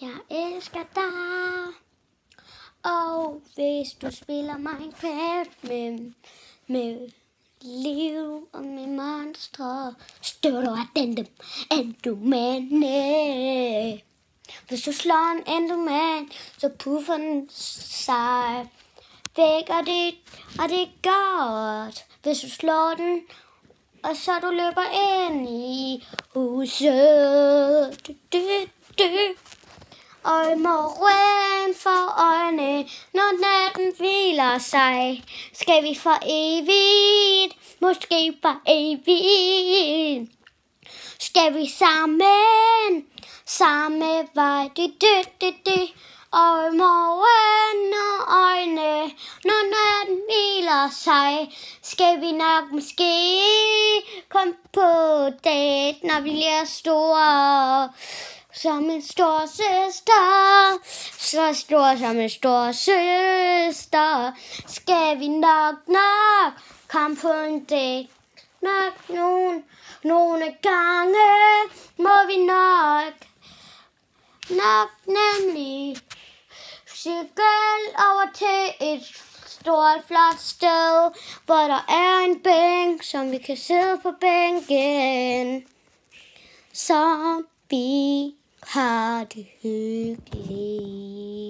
Jeg elsker dig. Og hvis du spiller Minecraft med, med liv og med monstre, støtter at den dem endomane. Hvis du slår en enderman, så puffer den sig væk, og det, og det er godt. Hvis du slår den, og så du løber ind i huset. Du, du, du. Og morgen for øjne, når natten hviler sig, skal vi for evigt, måske for evigt. Skal vi sammen, samme vej, det, det, det, det. Og i morgen og øjne, når natten hviler sig, skal vi nok måske komme på date, når vi bliver store. Som en stor søster, så stor som en stor søster, skal vi nok nok komme på en dag. Nok nogen, nogle gange må vi nok, nok nemlig cykel over til et stort, flot sted, hvor der er en bænk, som vi kan sidde på bænken. Så vi Hard to Hügel.